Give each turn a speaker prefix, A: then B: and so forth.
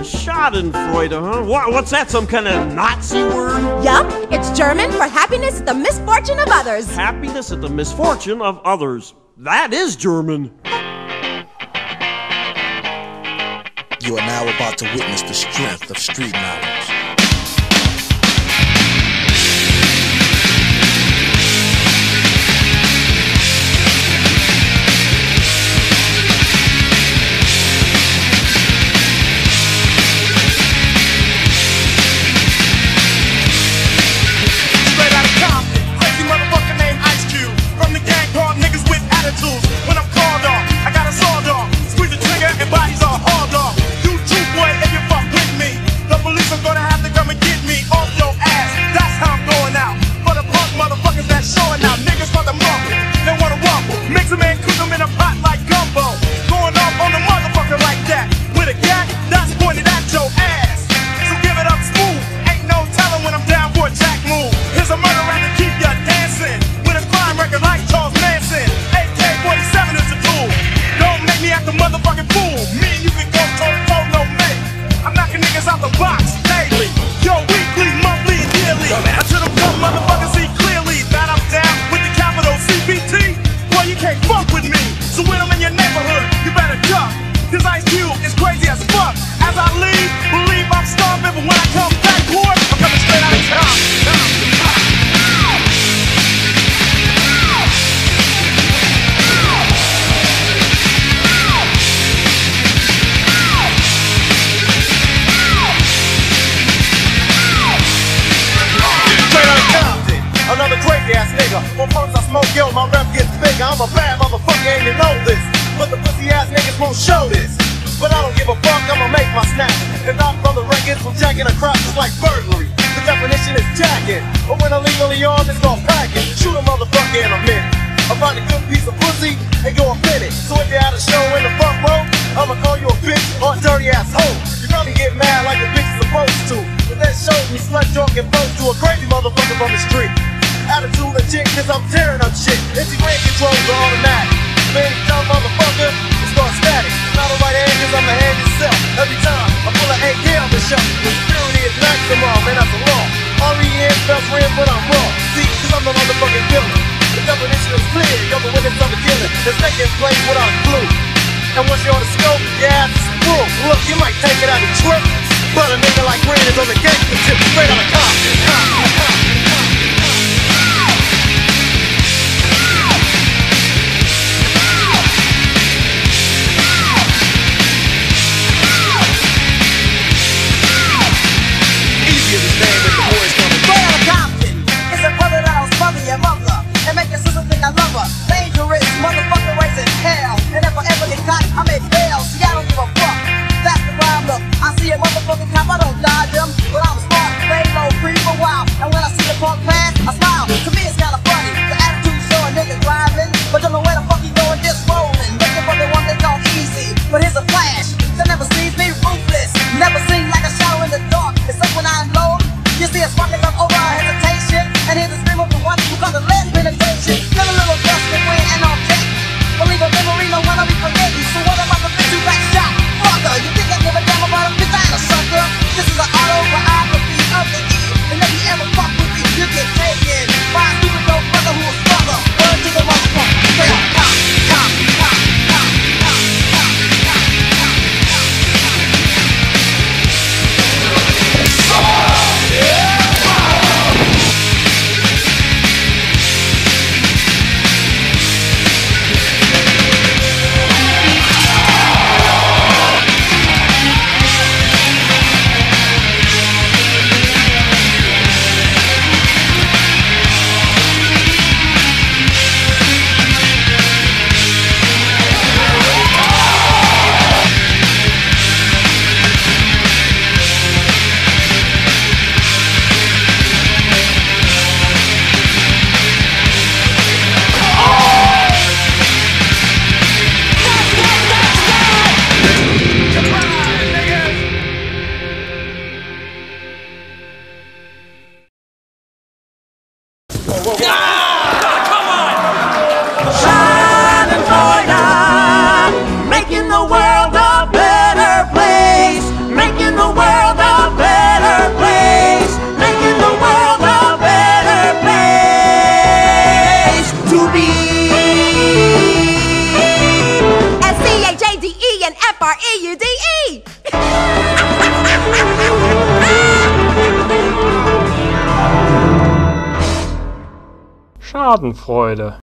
A: Schadenfreude, huh? What, what's that, some kind of Nazi word?
B: Yup, it's German for happiness at the misfortune of others.
A: Happiness at the misfortune of others. That is German.
C: You are now about to witness the strength of street knowledge.
D: instrumentals. when I come back, Lord, I'm coming straight out of town.
E: Another crazy ass nigga. When I smoke, yo, my rep bigger. I'm a bad motherfucker, you know this? But the pussy ass niggas won't show this. But I don't give a fuck, I'ma make my snap. And I'm seconds from jacking a crop is like burglary. The definition is jacking. But when illegally armed, it's called packing. Shoot a motherfucker in a minute. I find a good piece of pussy and go and finish. So if you're at a show in the front row, I'ma call you a bitch or a dirty asshole. You probably get mad like a bitch is supposed to. But that shows me slut talking folks to a crazy motherfucker from the street. Attitude a chick, cause I'm tearing up shit. It's your brain controls are automatic. Man, dumb motherfucker, it's not static. Not a right hand, cause I'm a hand myself every time I pull an on the show. The spirit is maximum, and that's a law. R.E.M. spells rim, but I'm wrong. See, cause I'm the motherfucking killer. The definition is clear, you're the witness of a killing. It's taking place without clue. And once you're on the scope, yeah, it's full. Look, you might take it out of trip, but a nigga like Ren is on the gangster tip, straight out of cop.
F: Schadenfreude.